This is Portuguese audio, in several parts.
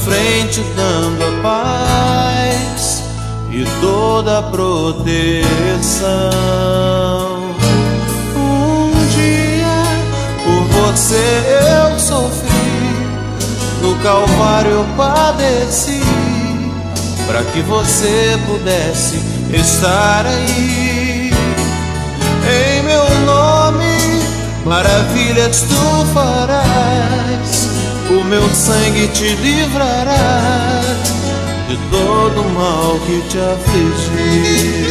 frente dando a paz e toda a proteção. Um dia por você eu sofri, no Calvário eu padeci, para que você pudesse estar aí. Em meu nome, maravilhas tu farás, o meu sangue te livrará de todo mal que te afligir.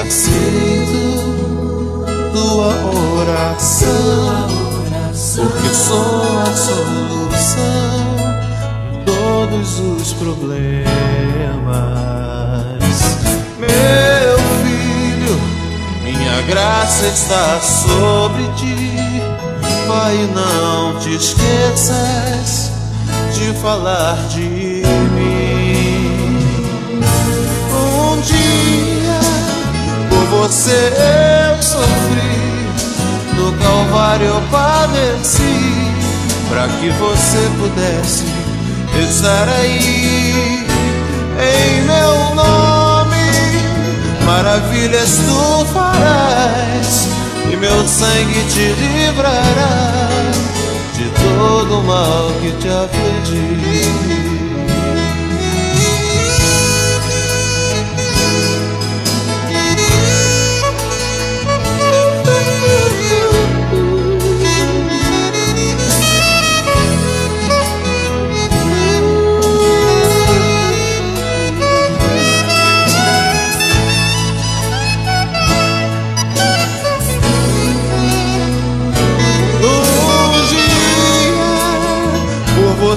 Aceito tua oração, porque sou a solução de todos os problemas. Meu minha graça está sobre ti. Pai, não te esqueças de falar de mim. Um dia por você eu sofri, no Calvário eu padeci, para que você pudesse estar aí. Em meu nome, maravilhas tu farás e meu sangue te livrará de todo mal que te afligir.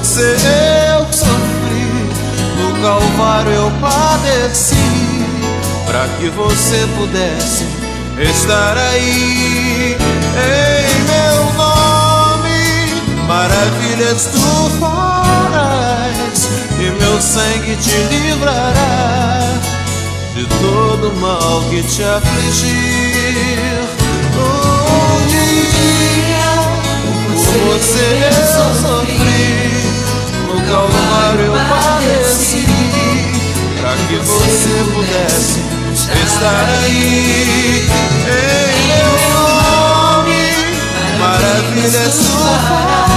Você eu sofri, no Calvário eu padeci, para que você pudesse estar aí. Em meu nome, maravilhas tu farás, e meu sangue te livrará de todo mal que te afligir. Um dia por você eu sofri, Calvário eu padeci, para que você pudesse estar aí. Em meu nome, maravilhas tu farás,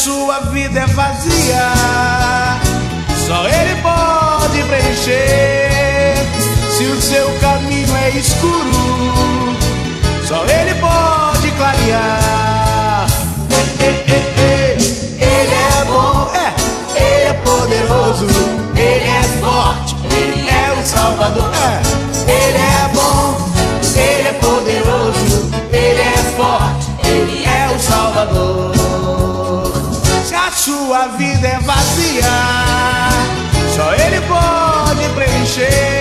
sua vida é vazia, só Ele pode preencher. Se o seu caminho é escuro, só Ele pode clarear. Sua vida é vazia, só ele pode preencher.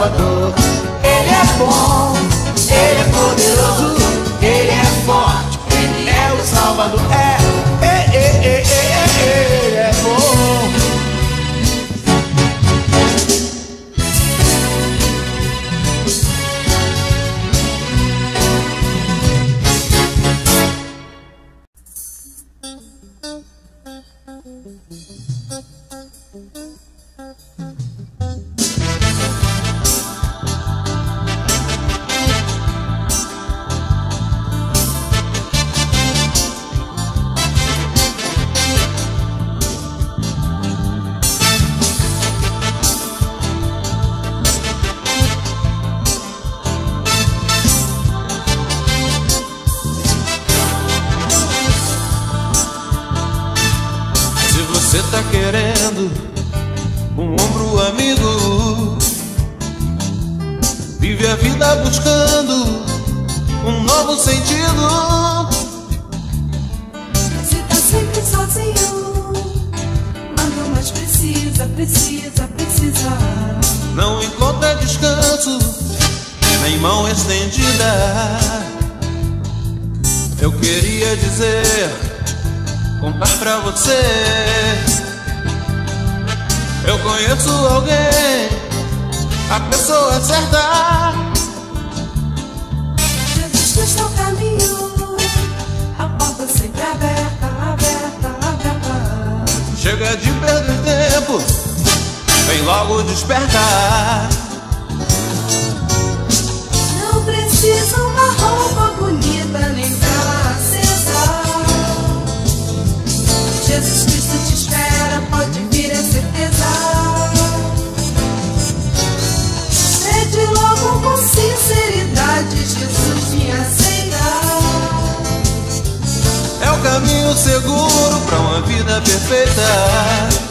Salvador. Ele é bom, ele é poderoso, ele é forte, ele é o Salvador. É Eu queria dizer, contar pra você. Eu conheço alguém, a pessoa certa. Jesus está no caminho, a porta sempre aberta, aberta, aberta. Chega de perder tempo, vem logo despertar. seguro pra uma vida perfeita.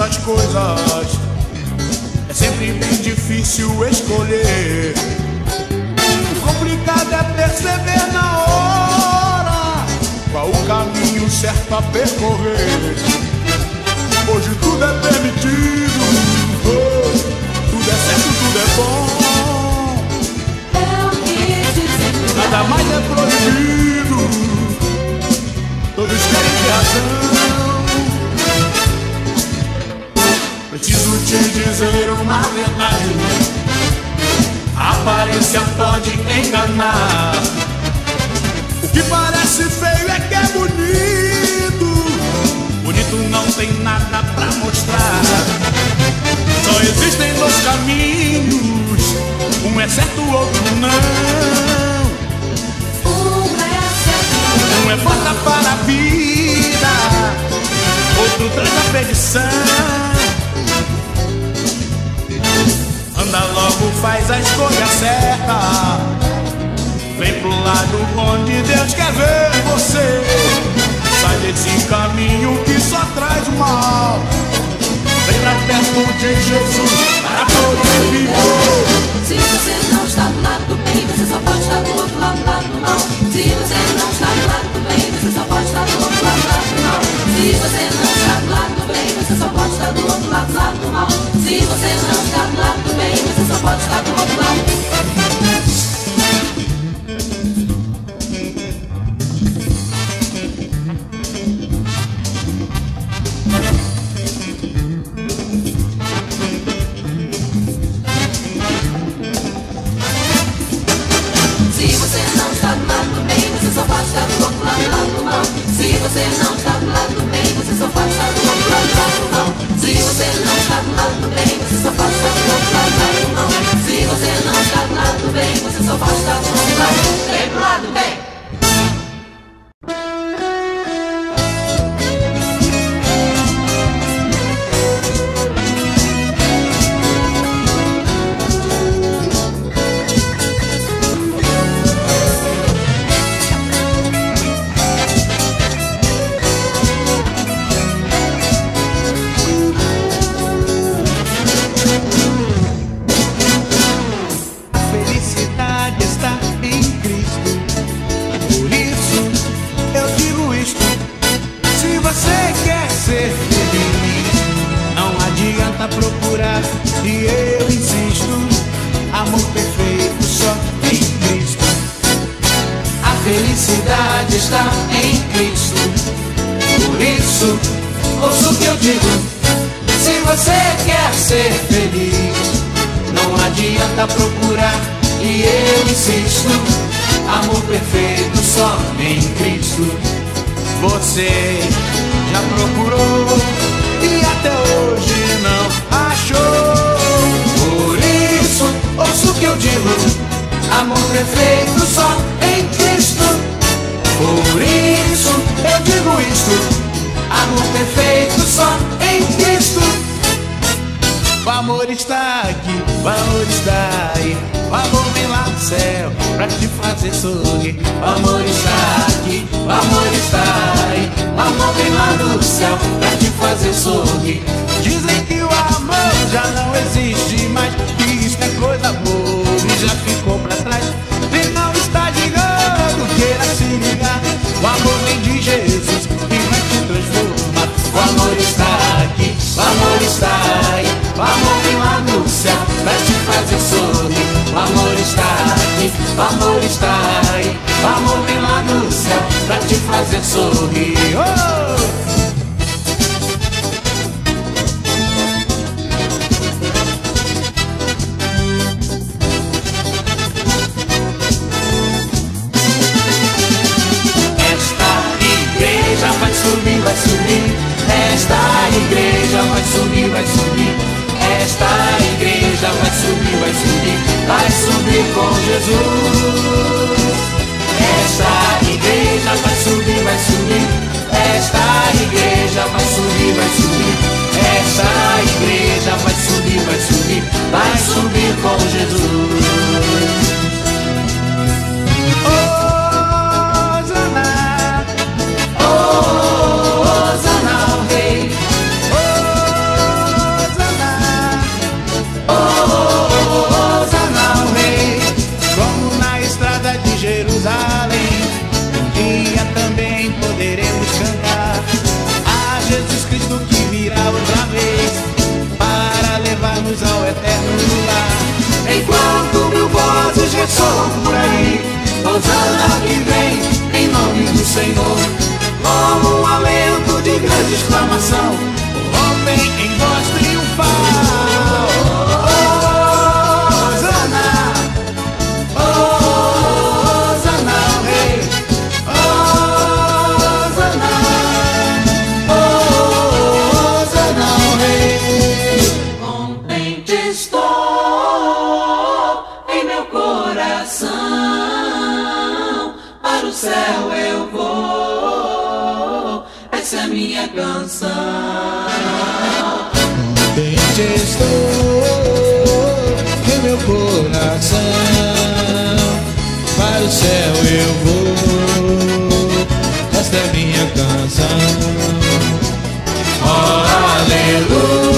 Tantas coisas, é sempre bem difícil escolher. O complicado é perceber na hora qual o caminho certo a percorrer. Hoje tudo é permitido, oh, tudo é certo, tudo é bom. Nada mais é proibido, todos querem razão. Preciso te dizer uma verdade. A aparência pode enganar. O que parece feio é que é bonito. Bonito não tem nada pra mostrar. Só existem dois caminhos. Um é certo, o outro não. um é Um é porta para a vida, outro traz a perdição. A escolha certa. Vem pro lado onde Deus quer ver você. Sai desse caminho que só traz mal. Vem pra perto de Jesus para poder viver. Se você não está do lado do bem, você só pode estar do outro lado, do lado do mal. Se você não está do lado do bem, você só pode estar do outro lado, do lado do mal. Se você não está do lado do bem, você só pode estar do outro lado, do lado do mal. Se você não está do lado do bem, você só pode estar do outro lado. Você não está do lado do bem, você só estar do outro lado, do lado do mal. Se você não está do lado do bem, você só estar do outro lado, do lado do mal. Se você não está do lado do bem, você só estar do outro lado e eu insisto. Amor perfeito só em Cristo. Você já procurou e até hoje não achou. Por isso, ouça o que eu digo. Amor perfeito só em Cristo. Por isso eu digo isto. Amor perfeito só em Cristo. O amor está aqui, o amor está aí. O amor vem lá do céu pra te fazer sorrir. O amor está aqui, o amor está aí. O amor vem lá do céu pra te fazer sorrir. Dizem que o amor já não existe mais, que isso é coisa boa e já ficou pra trás. E não está ligando, queira se ligar. O amor vem de Jesus e vai te transformar. O amor está aqui, o amor está aí. O amor está aqui, o amor está aí. O amor vem lá do céu pra te fazer sorrir. Oh! Com Jesus. Esta igreja vai subir, vai subir. Esta igreja vai subir, vai subir. Esta igreja vai subir, vai subir. Vai subir com Jesus. Exclamação, canção. Oh, aleluia,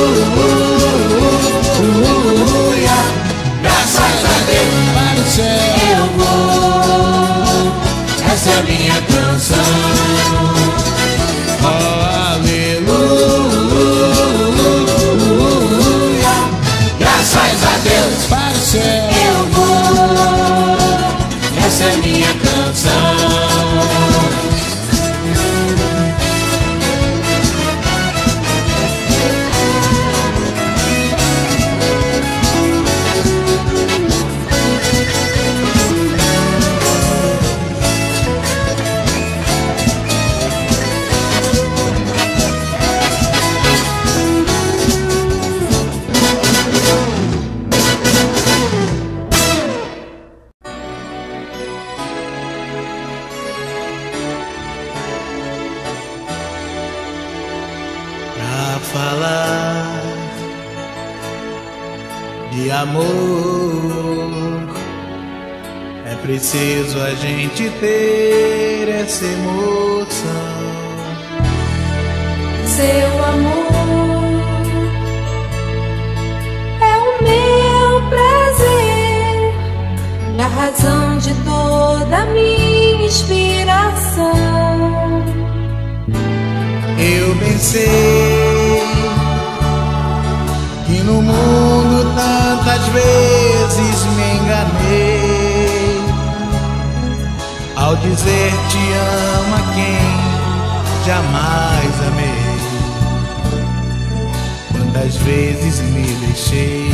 preciso a gente ter essa emoção. Seu amor é o meu prazer, a razão de toda a minha inspiração. Eu pensei que no mundo tantas vezes me enganei dizer te amo a quem jamais amei. Quantas vezes me deixei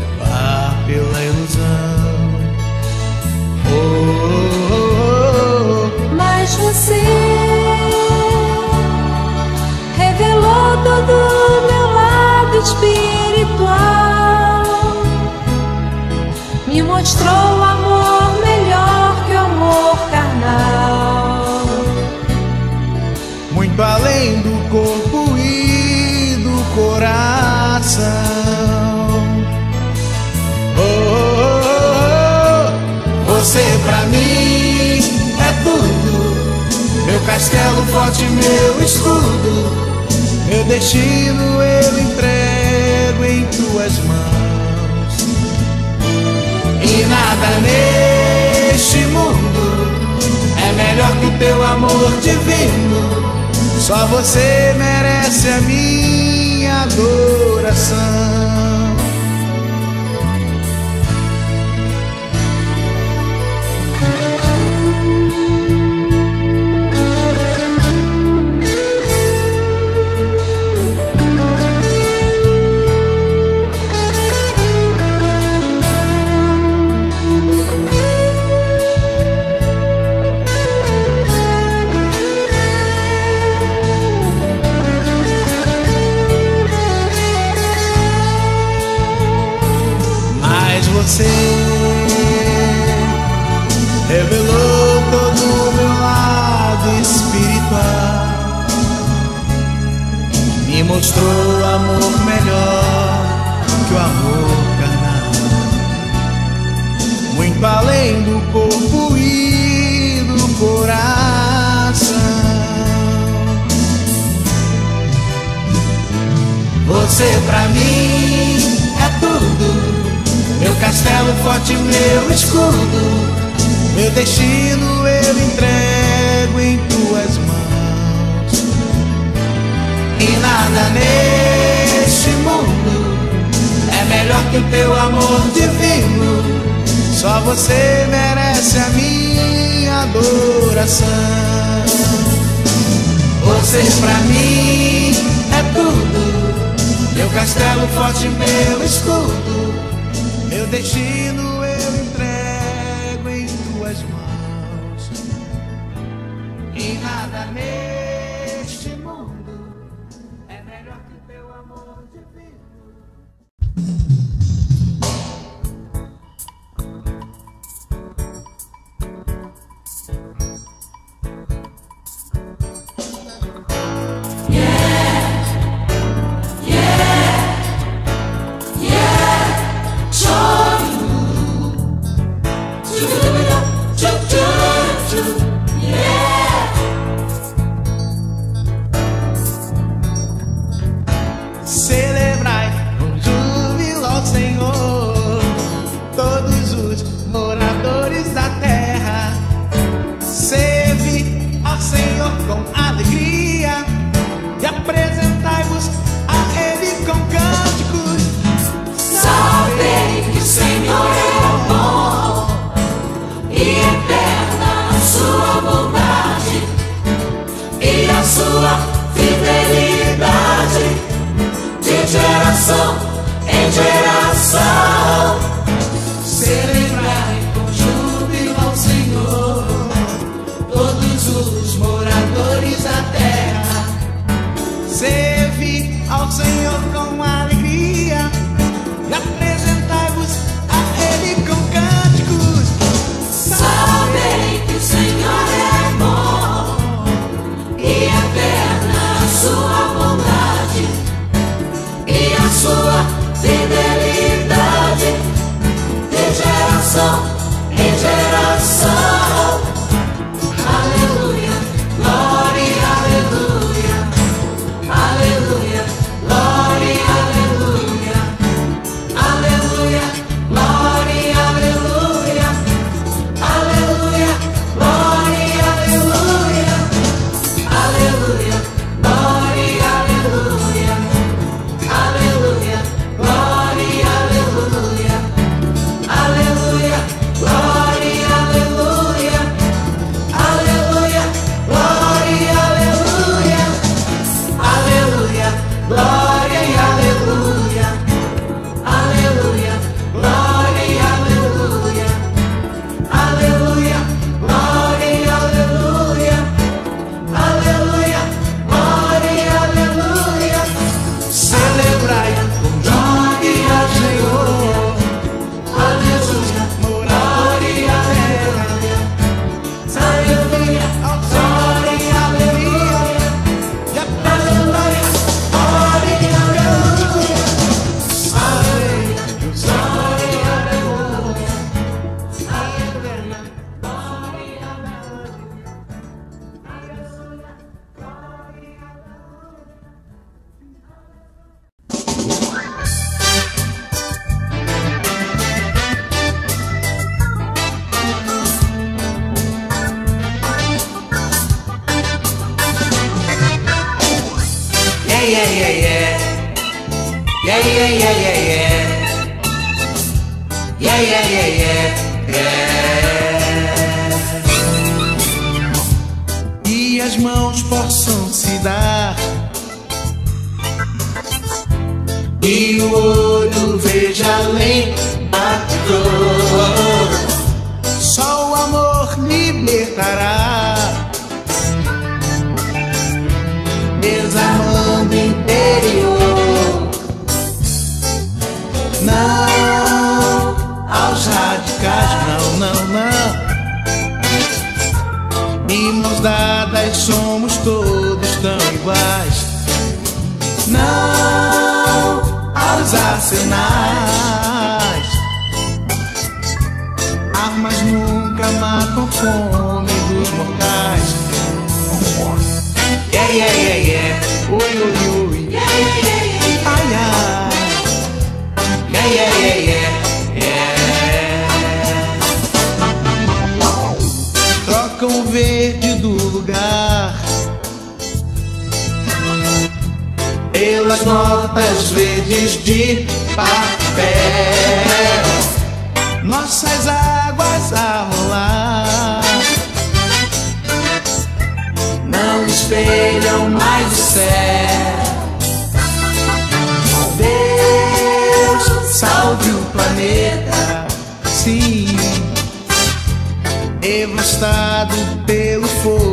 levar pela ilusão. Oh, oh, oh, Mas você revelou todo o meu lado espiritual, me mostrou o castelo forte, meu escudo, meu destino eu entrego em tuas mãos. E nada neste mundo é melhor que o teu amor divino. Só você merece a minha adoração. Você revelou todo o meu lado espiritual, me mostrou amor melhor que o amor carnal, muito além do corpo e do coração. Você pra mim castelo forte, meu escudo. Meu destino eu entrego em tuas mãos. E nada neste mundo é melhor que o teu amor divino. Só você merece a minha adoração. Você pra mim é tudo. Meu castelo forte, meu escudo. Meu destino eu entrego em tuas mãos. E nada neste side. Yeah, yeah, yeah, yeah, yeah. Yeah, yeah, yeah, yeah. E as mãos possam se dar E o olho veja além da dor. Dadas somos todos tão iguais Não aos arsenais Armas nunca matam fome dos mortais Yeah, yeah, yeah, yeah. Ui, ui, ui Ai, ai Yeah, yeah, yeah, yeah. Yeah. pelas notas verdes de papel. Nossas águas a rolar não espelham mais o céu. Deus salve o planeta, sim, devastado pelo fogo.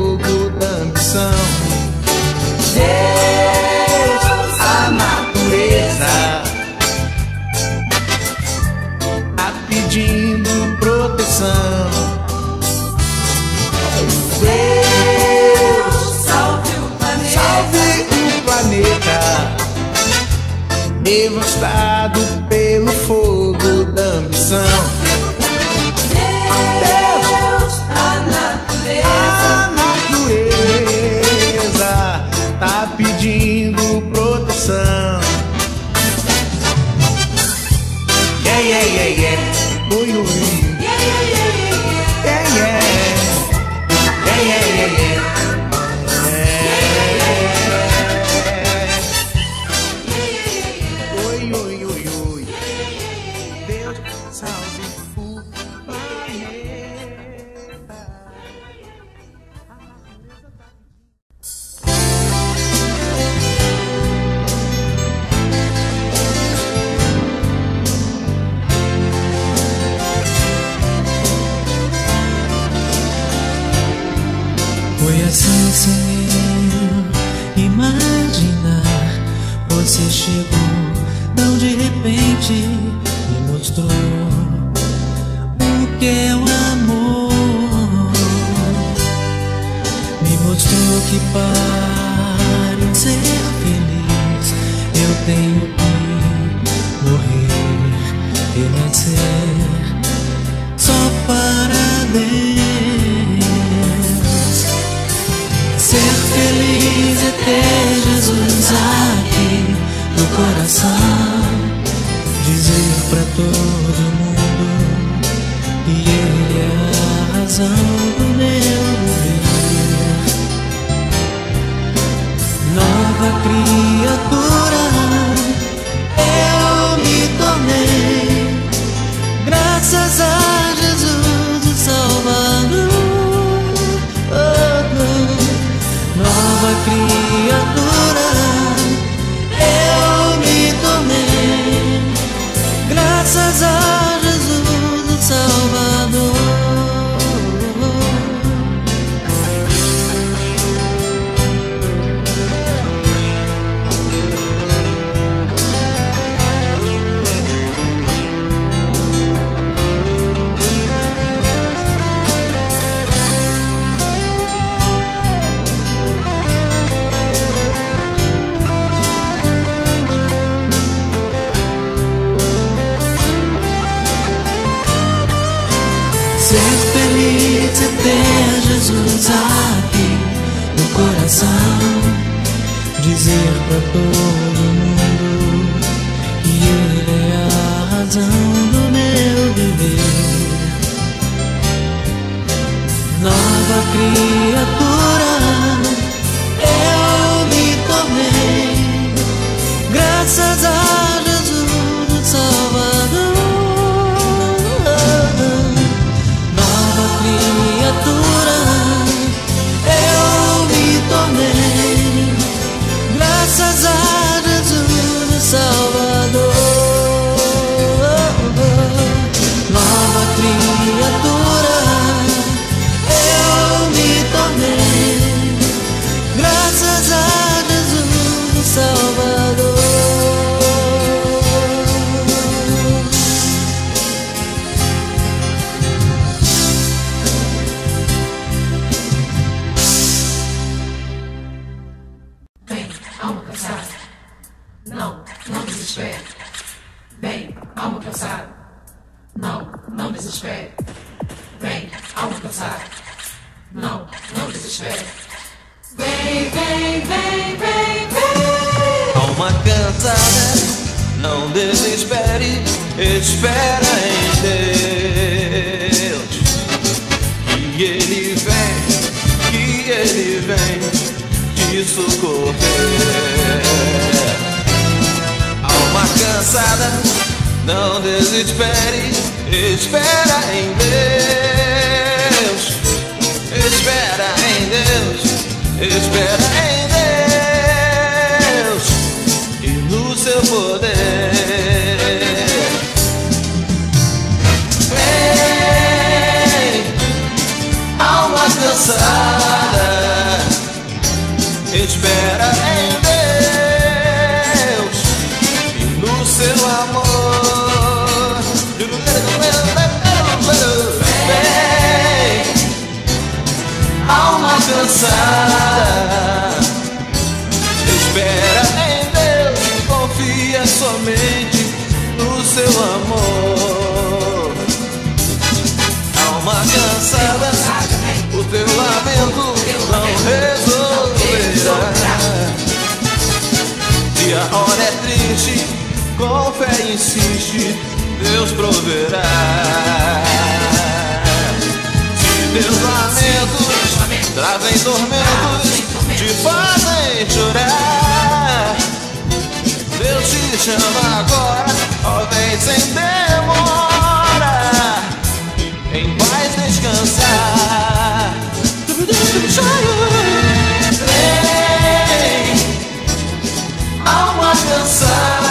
coração sem eu imaginar Você chegou tão de repente e mostrou O que é o amor. Me mostrou que para ser feliz Eu tenho que morrer, e nascer Só para Deus. ter Jesus aqui no coração. Dizer pra todo mundo que Ele é a razão. desespere, espera em Deus. Que Ele vem, que Ele vem te socorrer. Alma cansada, não desespere, espera em Deus. Espera em Deus, espera em Deus. E no seu poder. cansada espera em Deus e no seu amor. Vem, alma cansada. com fé insiste, Deus proverá. De teus lamentos trazem tormentos, te fazem chorar. Deus te chama agora, ó vem sem demora, em paz descansar. Chora. dançar.